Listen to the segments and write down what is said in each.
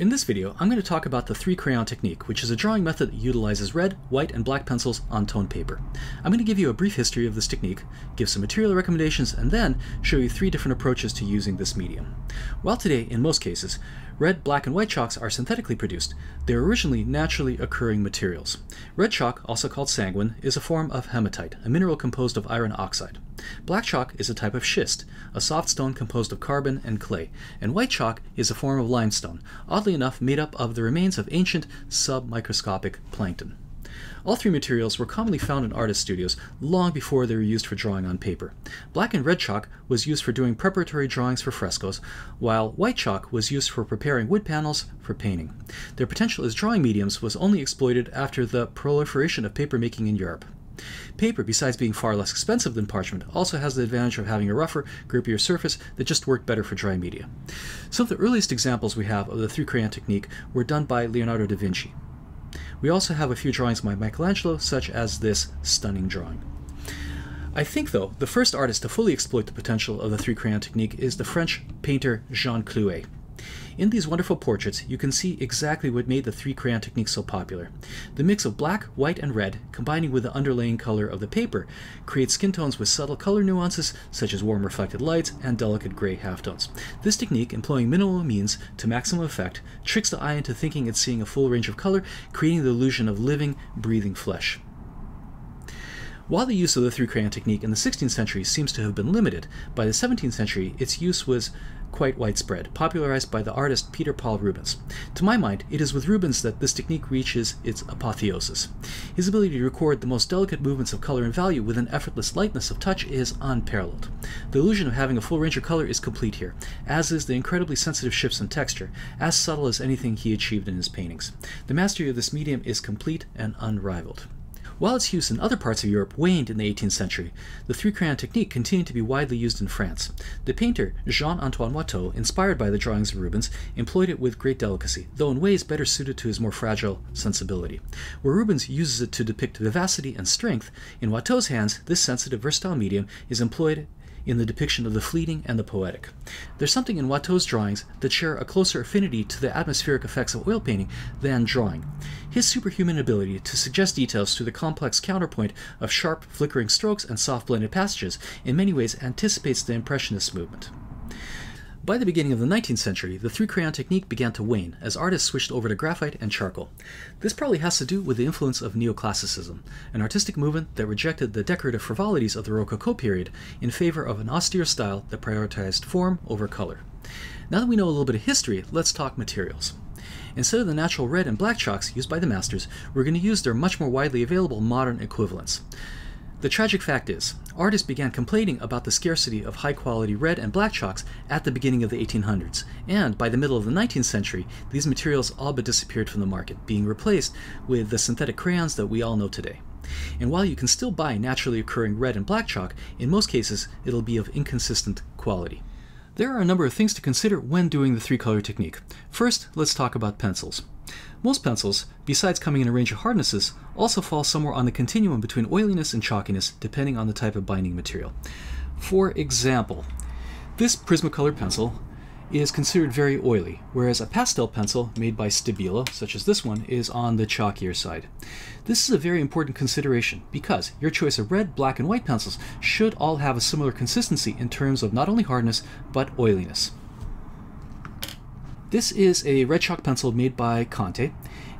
In this video, I'm going to talk about the three crayon technique, which is a drawing method that utilizes red, white, and black pencils on toned paper. I'm going to give you a brief history of this technique, give some material recommendations, and then show you three different approaches to using this medium. While today, in most cases, red, black, and white chalks are synthetically produced, they are originally naturally occurring materials. Red chalk, also called sanguine, is a form of hematite, a mineral composed of iron oxide. Black chalk is a type of schist, a soft stone composed of carbon and clay, and white chalk is a form of limestone, oddly enough made up of the remains of ancient submicroscopic plankton. All three materials were commonly found in artist studios long before they were used for drawing on paper. Black and red chalk was used for doing preparatory drawings for frescoes, while white chalk was used for preparing wood panels for painting. Their potential as drawing mediums was only exploited after the proliferation of papermaking in Europe. Paper, besides being far less expensive than parchment, also has the advantage of having a rougher, grippier surface that just worked better for dry media. Some of the earliest examples we have of the three crayon technique were done by Leonardo da Vinci. We also have a few drawings by Michelangelo, such as this stunning drawing. I think, though, the first artist to fully exploit the potential of the three crayon technique is the French painter Jean Clouet. In these wonderful portraits, you can see exactly what made the three crayon technique so popular. The mix of black, white, and red, combining with the underlaying color of the paper, creates skin tones with subtle color nuances such as warm reflected lights and delicate gray halftones. This technique, employing minimal means to maximum effect, tricks the eye into thinking it's seeing a full range of color, creating the illusion of living, breathing flesh. While the use of the three crayon technique in the 16th century seems to have been limited, by the 17th century its use was quite widespread, popularized by the artist Peter Paul Rubens. To my mind, it is with Rubens that this technique reaches its apotheosis. His ability to record the most delicate movements of color and value with an effortless lightness of touch is unparalleled. The illusion of having a full range of color is complete here, as is the incredibly sensitive shifts in texture, as subtle as anything he achieved in his paintings. The mastery of this medium is complete and unrivaled. While its use in other parts of Europe waned in the 18th century, the three crayon technique continued to be widely used in France. The painter Jean-Antoine Watteau, inspired by the drawings of Rubens, employed it with great delicacy, though in ways better suited to his more fragile sensibility. Where Rubens uses it to depict vivacity and strength, in Watteau's hands this sensitive, versatile medium is employed in the depiction of the fleeting and the poetic. There's something in Watteau's drawings that share a closer affinity to the atmospheric effects of oil painting than drawing. His superhuman ability to suggest details through the complex counterpoint of sharp, flickering strokes and soft blended passages in many ways anticipates the Impressionist movement. By the beginning of the 19th century, the three crayon technique began to wane as artists switched over to graphite and charcoal. This probably has to do with the influence of neoclassicism, an artistic movement that rejected the decorative frivolities of the Rococo period in favor of an austere style that prioritized form over color. Now that we know a little bit of history, let's talk materials. Instead of the natural red and black chalks used by the masters, we're going to use their much more widely available modern equivalents. The tragic fact is, artists began complaining about the scarcity of high quality red and black chalks at the beginning of the 1800s, and by the middle of the 19th century, these materials all but disappeared from the market, being replaced with the synthetic crayons that we all know today. And while you can still buy naturally occurring red and black chalk, in most cases it'll be of inconsistent quality. There are a number of things to consider when doing the three color technique. First, let's talk about pencils. Most pencils, besides coming in a range of hardnesses, also fall somewhere on the continuum between oiliness and chalkiness depending on the type of binding material. For example, this Prismacolor pencil is considered very oily, whereas a pastel pencil made by Stabilo, such as this one, is on the chalkier side. This is a very important consideration because your choice of red, black, and white pencils should all have a similar consistency in terms of not only hardness, but oiliness. This is a red chalk pencil made by Conte,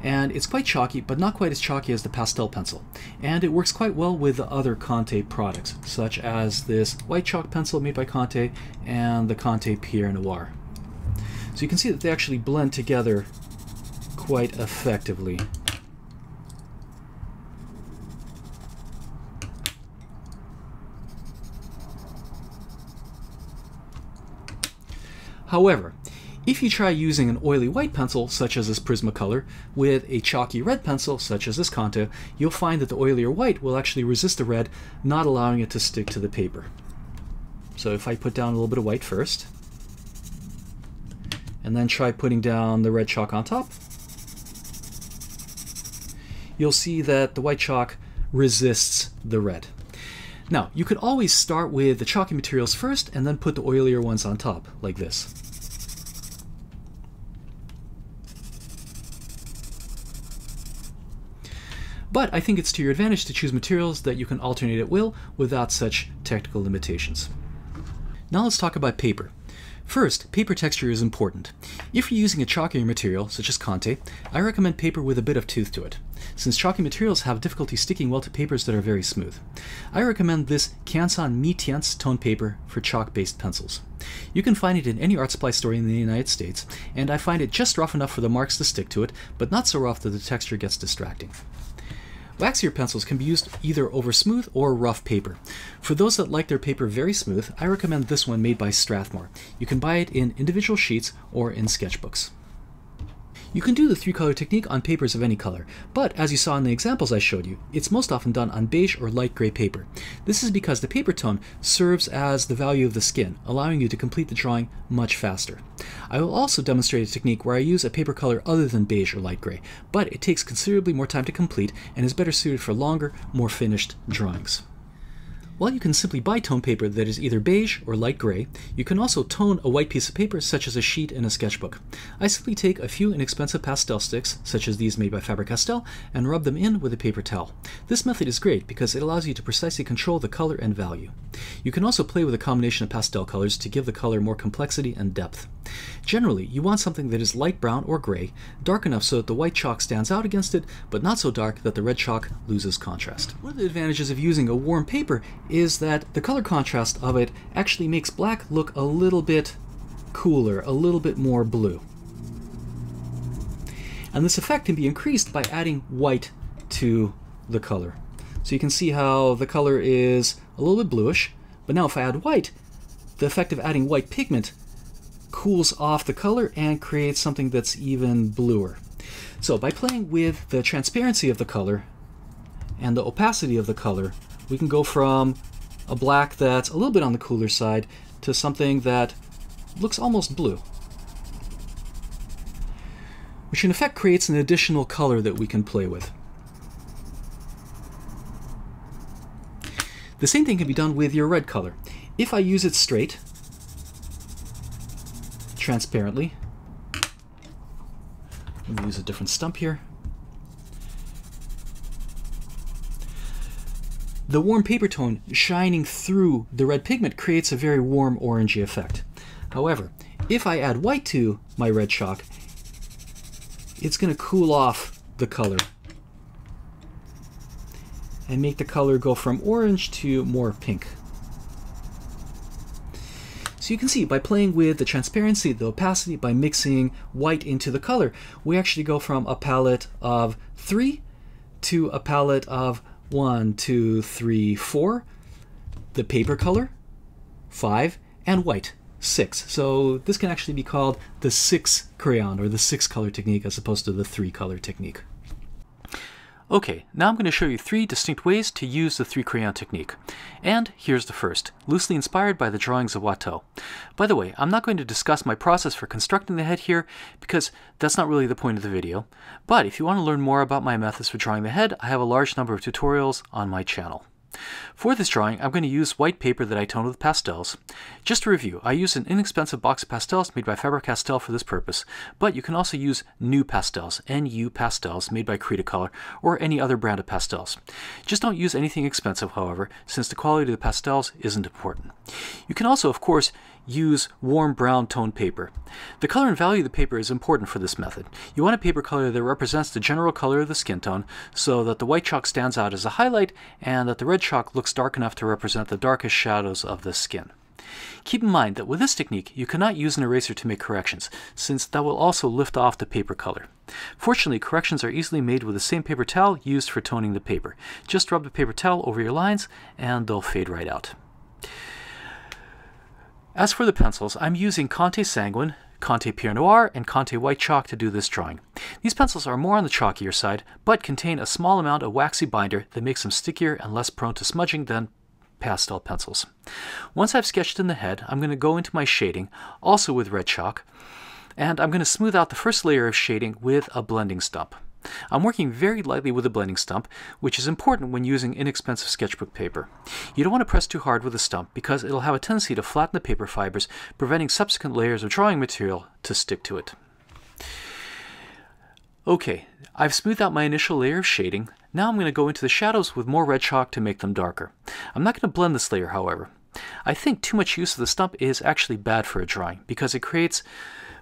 and it's quite chalky, but not quite as chalky as the pastel pencil. And it works quite well with the other Conte products, such as this white chalk pencil made by Conte and the Conte Pierre Noir. So you can see that they actually blend together quite effectively. However, if you try using an oily white pencil, such as this Prismacolor, with a chalky red pencil, such as this Conte, you'll find that the oilier white will actually resist the red, not allowing it to stick to the paper. So if I put down a little bit of white first, and then try putting down the red chalk on top, you'll see that the white chalk resists the red. Now, you could always start with the chalky materials first and then put the oilier ones on top, like this. But I think it's to your advantage to choose materials that you can alternate at will without such technical limitations. Now let's talk about paper. First, paper texture is important. If you're using a chalkier material, such as Conte, I recommend paper with a bit of tooth to it, since chalky materials have difficulty sticking well to papers that are very smooth. I recommend this Canson Mi-Teintes tone paper for chalk-based pencils. You can find it in any art supply store in the United States, and I find it just rough enough for the marks to stick to it, but not so rough that the texture gets distracting. Waxier pencils can be used either over smooth or rough paper. For those that like their paper very smooth, I recommend this one made by Strathmore. You can buy it in individual sheets or in sketchbooks. You can do the three color technique on papers of any color, but as you saw in the examples I showed you, it's most often done on beige or light gray paper. This is because the paper tone serves as the value of the skin, allowing you to complete the drawing much faster. I will also demonstrate a technique where I use a paper color other than beige or light gray, but it takes considerably more time to complete and is better suited for longer, more finished drawings. While you can simply buy tone paper that is either beige or light gray, you can also tone a white piece of paper such as a sheet in a sketchbook. I simply take a few inexpensive pastel sticks, such as these made by Faber-Castell, and rub them in with a paper towel. This method is great because it allows you to precisely control the color and value. You can also play with a combination of pastel colors to give the color more complexity and depth. Generally, you want something that is light brown or gray, dark enough so that the white chalk stands out against it, but not so dark that the red chalk loses contrast. One of the advantages of using a warm paper is that the color contrast of it actually makes black look a little bit cooler, a little bit more blue. And this effect can be increased by adding white to the color. So you can see how the color is a little bit bluish, but now if I add white, the effect of adding white pigment cools off the color and creates something that's even bluer. So by playing with the transparency of the color and the opacity of the color, we can go from a black that's a little bit on the cooler side to something that looks almost blue. Which in effect creates an additional color that we can play with. The same thing can be done with your red color. If I use it straight, transparently, let me use a different stump here. The warm paper tone shining through the red pigment creates a very warm orangey effect. However, if I add white to my red chalk, it's going to cool off the color and make the color go from orange to more pink. So you can see by playing with the transparency, the opacity, by mixing white into the color, we actually go from a palette of three to a palette of one, two, three, four. The paper color, five, and white, six. So this can actually be called the six crayon or the six color technique as opposed to the three color technique. Okay, now I'm going to show you three distinct ways to use the three crayon technique. And here's the first, loosely inspired by the drawings of Watteau. By the way, I'm not going to discuss my process for constructing the head here because that's not really the point of the video. But if you want to learn more about my methods for drawing the head, I have a large number of tutorials on my channel. For this drawing, I'm going to use white paper that I toned with pastels. Just to review, I used an inexpensive box of pastels made by Faber-Castell for this purpose, but you can also use new pastels, NU pastels, made by Cretacolor, or any other brand of pastels. Just don't use anything expensive, however, since the quality of the pastels isn't important. You can also, of course, use warm brown toned paper. The color and value of the paper is important for this method. You want a paper color that represents the general color of the skin tone so that the white chalk stands out as a highlight and that the red chalk looks dark enough to represent the darkest shadows of the skin. Keep in mind that with this technique, you cannot use an eraser to make corrections, since that will also lift off the paper color. Fortunately, corrections are easily made with the same paper towel used for toning the paper. Just rub the paper towel over your lines and they'll fade right out. As for the pencils, I'm using Conte Sanguine, Conte Pierre Noir, and Conte White Chalk to do this drawing. These pencils are more on the chalkier side, but contain a small amount of waxy binder that makes them stickier and less prone to smudging than pastel pencils. Once I've sketched in the head, I'm going to go into my shading, also with red chalk, and I'm going to smooth out the first layer of shading with a blending stump. I'm working very lightly with a blending stump, which is important when using inexpensive sketchbook paper. You don't want to press too hard with a stump because it'll have a tendency to flatten the paper fibers, preventing subsequent layers of drawing material to stick to it. Okay, I've smoothed out my initial layer of shading. Now I'm going to go into the shadows with more red chalk to make them darker. I'm not going to blend this layer, however. I think too much use of the stump is actually bad for a drawing because it creates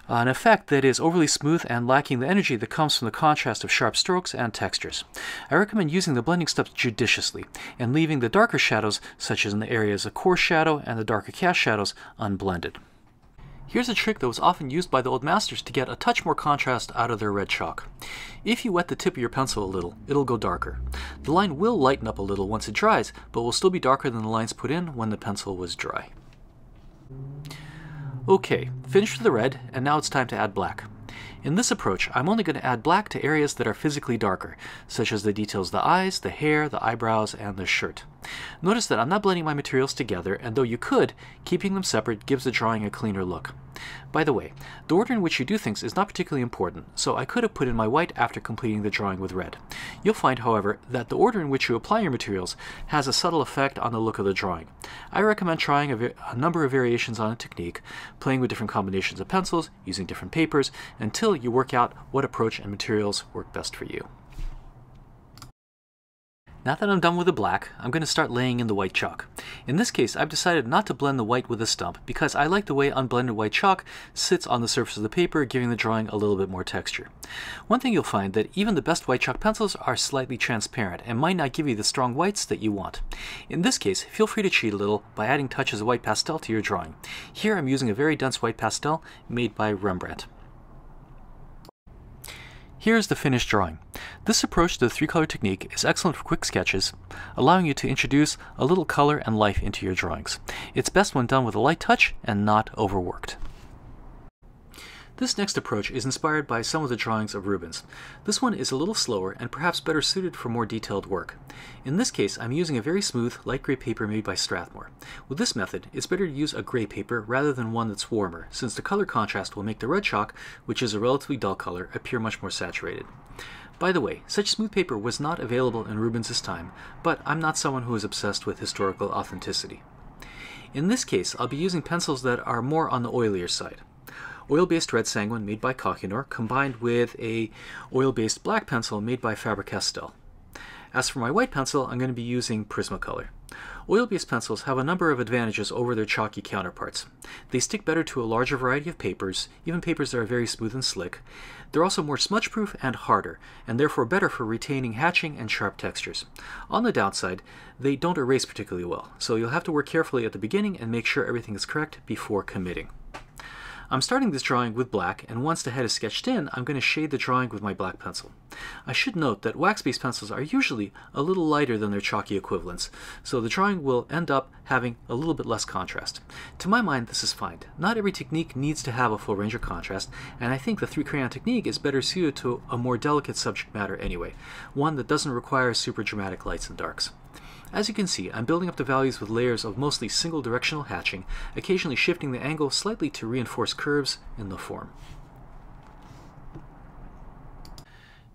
Uh, an effect that is overly smooth and lacking the energy that comes from the contrast of sharp strokes and textures. I recommend using the blending steps judiciously and leaving the darker shadows, such as in the areas of coarse shadow and the darker cast shadows, unblended. Here's a trick that was often used by the old masters to get a touch more contrast out of their red chalk. If you wet the tip of your pencil a little, it'll go darker. The line will lighten up a little once it dries, but will still be darker than the lines put in when the pencil was dry. Okay, finished the red, and now it's time to add black. In this approach, I'm only going to add black to areas that are physically darker, such as the details of the eyes, the hair, the eyebrows, and the shirt. Notice that I'm not blending my materials together, and though you could, keeping them separate gives the drawing a cleaner look. By the way, the order in which you do things is not particularly important, so I could have put in my white after completing the drawing with red. You'll find, however, that the order in which you apply your materials has a subtle effect on the look of the drawing. I recommend trying a, a number of variations on a technique, playing with different combinations of pencils, using different papers, until you work out what approach and materials work best for you. Now that I'm done with the black, I'm going to start laying in the white chalk. In this case, I've decided not to blend the white with a stump because I like the way unblended white chalk sits on the surface of the paper, giving the drawing a little bit more texture. One thing you'll find that even the best white chalk pencils are slightly transparent and might not give you the strong whites that you want. In this case, feel free to cheat a little by adding touches of white pastel to your drawing. Here I'm using a very dense white pastel made by Rembrandt. Here is the finished drawing. This approach to the three-color technique is excellent for quick sketches, allowing you to introduce a little color and life into your drawings. It's best when done with a light touch and not overworked. This next approach is inspired by some of the drawings of Rubens. This one is a little slower and perhaps better suited for more detailed work. In this case, I'm using a very smooth, light gray paper made by Strathmore. With this method, it's better to use a gray paper rather than one that's warmer, since the color contrast will make the red chalk, which is a relatively dull color, appear much more saturated. By the way, such smooth paper was not available in Rubens' time, but I'm not someone who is obsessed with historical authenticity. In this case, I'll be using pencils that are more on the oilier side oil-based red sanguine made by Kohinoor combined with a oil-based black pencil made by Faber-Castell. As for my white pencil, I'm going to be using Prismacolor. Oil-based pencils have a number of advantages over their chalky counterparts. They stick better to a larger variety of papers, even papers that are very smooth and slick. They're also more smudge-proof and harder, and therefore better for retaining hatching and sharp textures. On the downside, they don't erase particularly well, so you'll have to work carefully at the beginning and make sure everything is correct before committing. I'm starting this drawing with black, and once the head is sketched in, I'm going to shade the drawing with my black pencil. I should note that wax-based pencils are usually a little lighter than their chalky equivalents, so the drawing will end up having a little bit less contrast. To my mind, this is fine. Not every technique needs to have a full range of contrast, and I think the three-crayon technique is better suited to a more delicate subject matter anyway, one that doesn't require super dramatic lights and darks. As you can see, I'm building up the values with layers of mostly single directional hatching, occasionally shifting the angle slightly to reinforce curves in the form.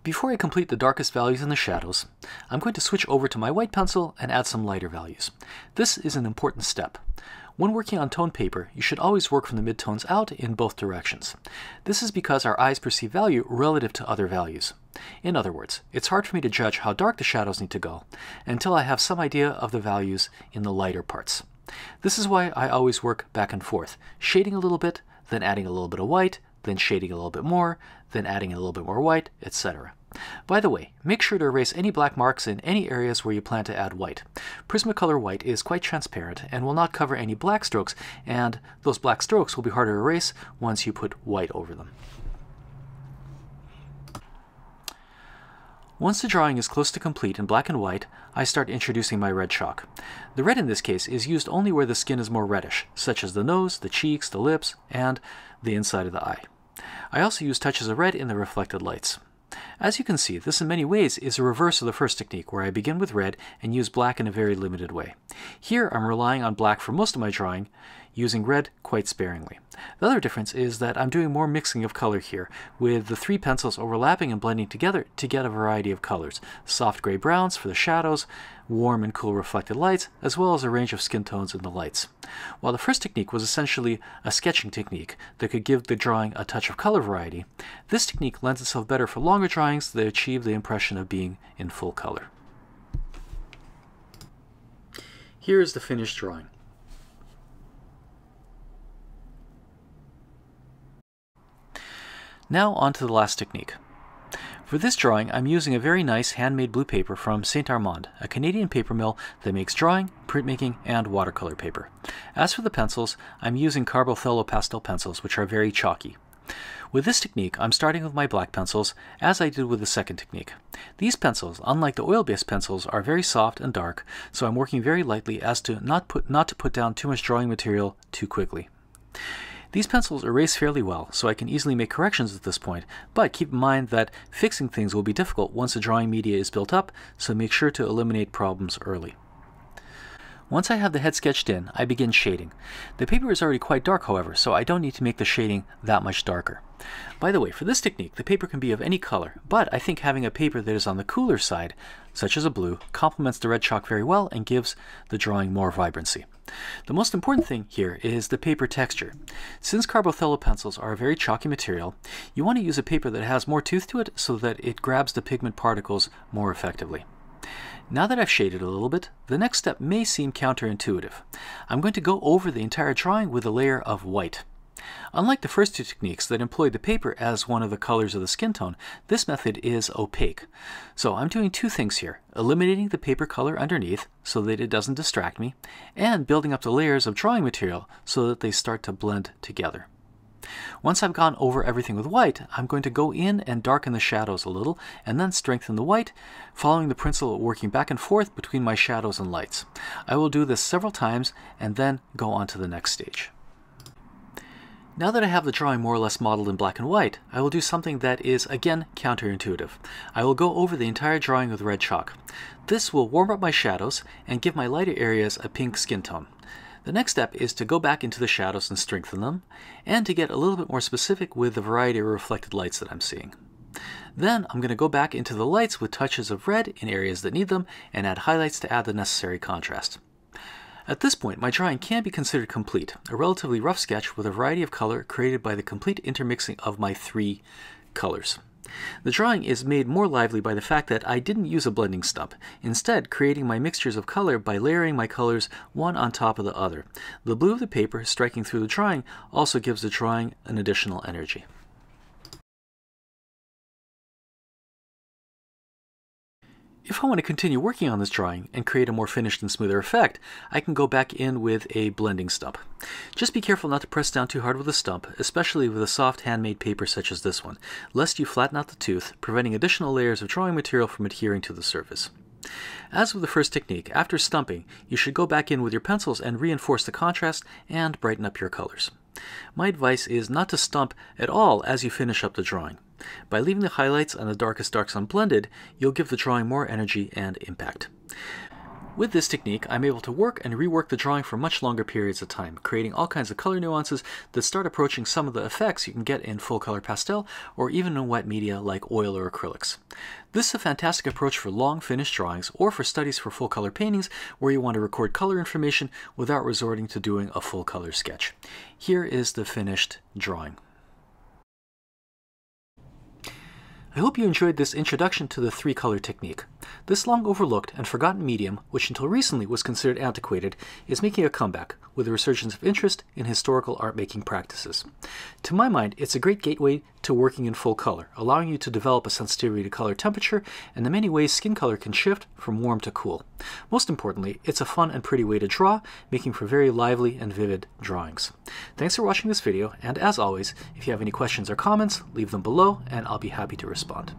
Before I complete the darkest values in the shadows, I'm going to switch over to my white pencil and add some lighter values. This is an important step. When working on tone paper, you should always work from the midtones out in both directions. This is because our eyes perceive value relative to other values. In other words, it's hard for me to judge how dark the shadows need to go until I have some idea of the values in the lighter parts. This is why I always work back and forth, shading a little bit, then adding a little bit of white, then shading a little bit more, then adding a little bit more white, etc. By the way, make sure to erase any black marks in any areas where you plan to add white. Prismacolor white is quite transparent and will not cover any black strokes, and those black strokes will be harder to erase once you put white over them. Once the drawing is close to complete in black and white, I start introducing my red chalk. The red in this case is used only where the skin is more reddish, such as the nose, the cheeks, the lips, and the inside of the eye. I also use touches of red in the reflected lights. As you can see, this in many ways is a reverse of the first technique where I begin with red and use black in a very limited way. Here I'm relying on black for most of my drawing, using red quite sparingly. The other difference is that I'm doing more mixing of color here, with the three pencils overlapping and blending together to get a variety of colors. Soft gray browns for the shadows, warm and cool reflected lights, as well as a range of skin tones in the lights. While the first technique was essentially a sketching technique that could give the drawing a touch of color variety, this technique lends itself better for longer drawings that achieve the impression of being in full color. Here is the finished drawing. Now on to the last technique. For this drawing, I'm using a very nice handmade blue paper from St. Armand, a Canadian paper mill that makes drawing, printmaking, and watercolor paper. As for the pencils, I'm using Carbothello pastel pencils, which are very chalky. With this technique, I'm starting with my black pencils, as I did with the second technique. These pencils, unlike the oil-based pencils, are very soft and dark, so I'm working very lightly as to not, put, not to put down too much drawing material too quickly. These pencils erase fairly well, so I can easily make corrections at this point, but keep in mind that fixing things will be difficult once the drawing media is built up, so make sure to eliminate problems early. Once I have the head sketched in, I begin shading. The paper is already quite dark, however, so I don't need to make the shading that much darker. By the way, for this technique, the paper can be of any color, but I think having a paper that is on the cooler side, such as a blue, complements the red chalk very well and gives the drawing more vibrancy. The most important thing here is the paper texture. Since Carbothello pencils are a very chalky material, you want to use a paper that has more tooth to it so that it grabs the pigment particles more effectively. Now that I've shaded a little bit, the next step may seem counterintuitive. I'm going to go over the entire drawing with a layer of white. Unlike the first two techniques that employed the paper as one of the colors of the skin tone, this method is opaque. So I'm doing two things here, eliminating the paper color underneath so that it doesn't distract me, and building up the layers of drawing material so that they start to blend together. Once I've gone over everything with white, I'm going to go in and darken the shadows a little, and then strengthen the white, following the principle of working back and forth between my shadows and lights. I will do this several times, and then go on to the next stage. Now that I have the drawing more or less modeled in black and white, I will do something that is, again, counterintuitive. I will go over the entire drawing with red chalk. This will warm up my shadows and give my lighter areas a pink skin tone. The next step is to go back into the shadows and strengthen them, and to get a little bit more specific with the variety of reflected lights that I'm seeing. Then I'm going to go back into the lights with touches of red in areas that need them, and add highlights to add the necessary contrast. At this point, my drawing can be considered complete, a relatively rough sketch with a variety of color created by the complete intermixing of my three colors. The drawing is made more lively by the fact that I didn't use a blending stump, instead creating my mixtures of color by layering my colors one on top of the other. The blue of the paper striking through the drawing also gives the drawing an additional energy. If I want to continue working on this drawing and create a more finished and smoother effect, I can go back in with a blending stump. Just be careful not to press down too hard with a stump, especially with a soft handmade paper such as this one, lest you flatten out the tooth, preventing additional layers of drawing material from adhering to the surface. As with the first technique, after stumping, you should go back in with your pencils and reinforce the contrast and brighten up your colors. My advice is not to stump at all as you finish up the drawing. By leaving the highlights and the darkest darks unblended, you'll give the drawing more energy and impact. With this technique, I'm able to work and rework the drawing for much longer periods of time, creating all kinds of color nuances that start approaching some of the effects you can get in full color pastel or even in wet media like oil or acrylics. This is a fantastic approach for long finished drawings or for studies for full color paintings where you want to record color information without resorting to doing a full color sketch. Here is the finished drawing. I hope you enjoyed this introduction to the three-color technique. This long overlooked and forgotten medium, which until recently was considered antiquated, is making a comeback with a resurgence of interest in historical art-making practices. To my mind, it's a great gateway to working in full color, allowing you to develop a sensitivity to color temperature and the many ways skin color can shift from warm to cool. Most importantly, it's a fun and pretty way to draw, making for very lively and vivid drawings. Thanks for watching this video, and as always, if you have any questions or comments, leave them below and I'll be happy to respond spot.